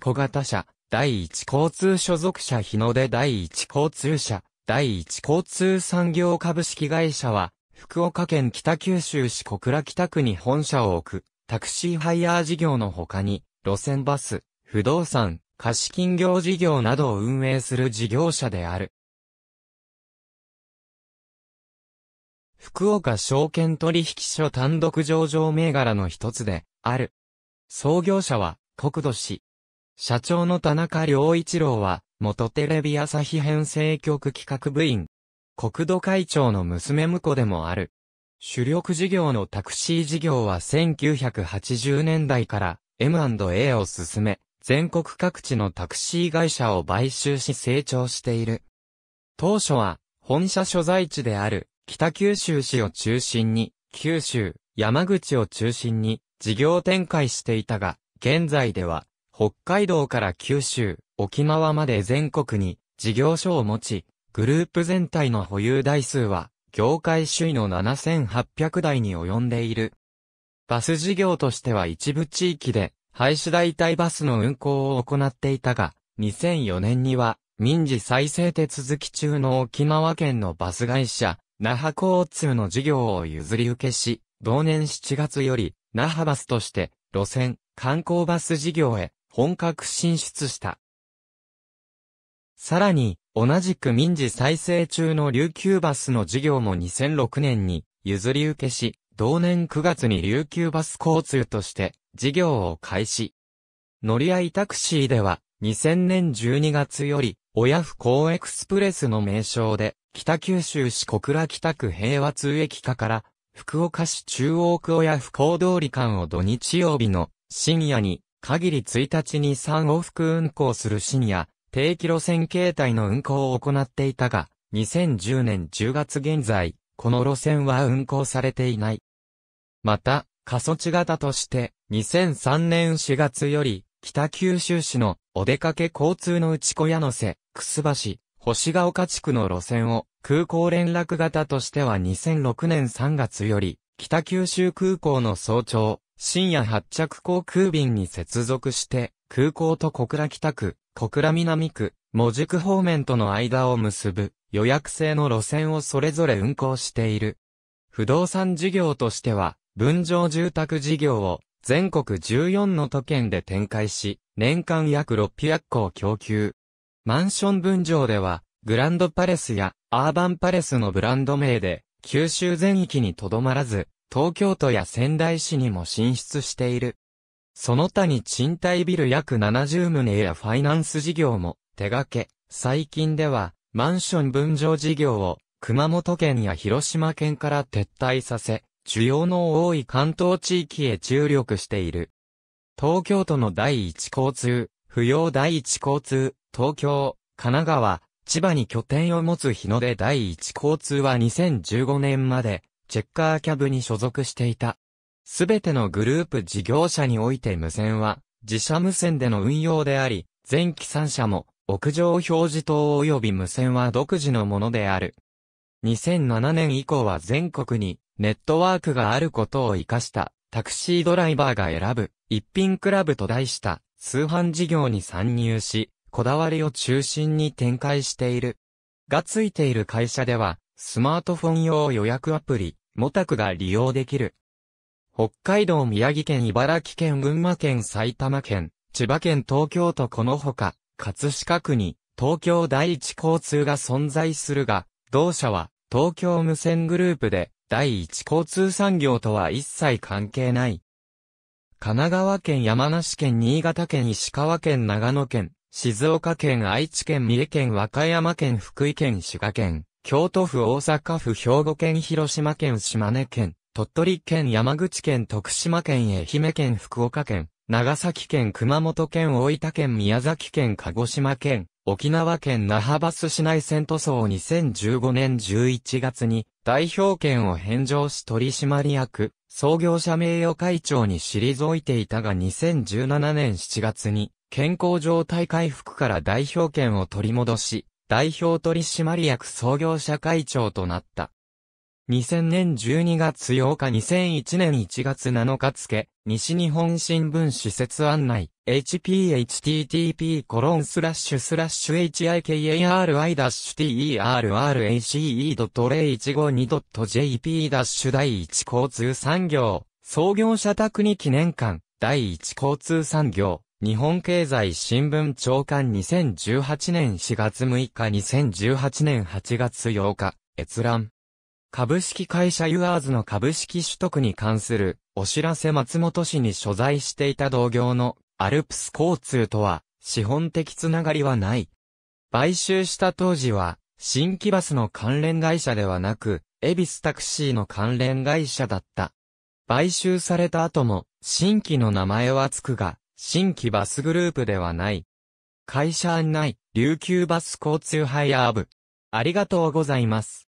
小型車、第一交通所属者日の出第一交通車、第一交通産業株式会社は、福岡県北九州市小倉北区に本社を置く、タクシーハイヤー事業の他に、路線バス、不動産、貸金業事業などを運営する事業者である。福岡証券取引所単独上場銘柄の一つで、ある。創業者は、国土市。社長の田中良一郎は、元テレビ朝日編成局企画部員。国土会長の娘婿でもある。主力事業のタクシー事業は1980年代から M&A を進め、全国各地のタクシー会社を買収し成長している。当初は、本社所在地である北九州市を中心に、九州、山口を中心に事業展開していたが、現在では北海道から九州、沖縄まで全国に事業所を持ち、グループ全体の保有台数は、業界首位の7800台に及んでいる。バス事業としては一部地域で、廃止代替バスの運行を行っていたが、2004年には、民事再生手続き中の沖縄県のバス会社、那覇交通の事業を譲り受けし、同年7月より、那覇バスとして、路線、観光バス事業へ、本格進出した。さらに、同じく民事再生中の琉球バスの事業も2006年に譲り受けし、同年9月に琉球バス交通として事業を開始。乗り合いタクシーでは2000年12月より親不幸エクスプレスの名称で北九州市小倉北区平和通駅下から福岡市中央区親不幸通り間を土日曜日の深夜に限り1日に3往復運行する深夜、定期路線形態の運行を行っていたが、2010年10月現在、この路線は運行されていない。また、過疎地型として、2003年4月より、北九州市のお出かけ交通の内小屋の瀬、くすばし、星ヶ丘地区の路線を空港連絡型としては2006年3月より、北九州空港の早朝、深夜発着航空便に接続して、空港と小倉北区、小倉南区、門宿方面との間を結ぶ予約制の路線をそれぞれ運行している。不動産事業としては、分譲住宅事業を全国14の都県で展開し、年間約600戸供給。マンション分譲では、グランドパレスやアーバンパレスのブランド名で、九州全域にとどまらず、東京都や仙台市にも進出している。その他に賃貸ビル約70棟やファイナンス事業も手掛け、最近ではマンション分譲事業を熊本県や広島県から撤退させ、需要の多い関東地域へ注力している。東京都の第一交通、不要第一交通、東京、神奈川、千葉に拠点を持つ日の出第一交通は2015年までチェッカーキャブに所属していた。すべてのグループ事業者において無線は、自社無線での運用であり、全機3社も、屋上表示灯及び無線は独自のものである。2007年以降は全国にネットワークがあることを活かしたタクシードライバーが選ぶ一品クラブと題した通販事業に参入し、こだわりを中心に展開している。がついている会社では、スマートフォン用予約アプリ、モタクが利用できる。北海道、宮城県、茨城県、群馬県、埼玉県、千葉県、東京都このほか、葛飾区に、東京第一交通が存在するが、同社は、東京無線グループで、第一交通産業とは一切関係ない。神奈川県、山梨県、新潟県、石川県、長野県、静岡県、愛知県、三重県、和歌山県、福井県、滋賀県、京都府大阪府兵庫県広島県島根県、鳥取県山口県徳島県愛媛県福岡県、長崎県熊本県大分県宮崎県鹿児島県、沖縄県那覇バス市内線塗装2015年11月に代表権を返上し取締役、創業者名誉会長に退いていたが2017年7月に健康状態回復から代表権を取り戻し、代表取締役創業者会長となった。2000年12月8日2001年1月7日付、西日本新聞施設案内、hp http://hikari-terrace.015.jp ダッシュ第一交通産業、創業者宅に記念館、第一交通産業、日本経済新聞長官2018年4月6日2018年8月8日、閲覧。株式会社ユアーズの株式取得に関するお知らせ松本市に所在していた同業のアルプス交通とは資本的つながりはない。買収した当時は新規バスの関連会社ではなく、エビスタクシーの関連会社だった。買収された後も新規の名前はつくが、新規バスグループではない。会社案内、琉球バス交通ハイアーブ。ありがとうございます。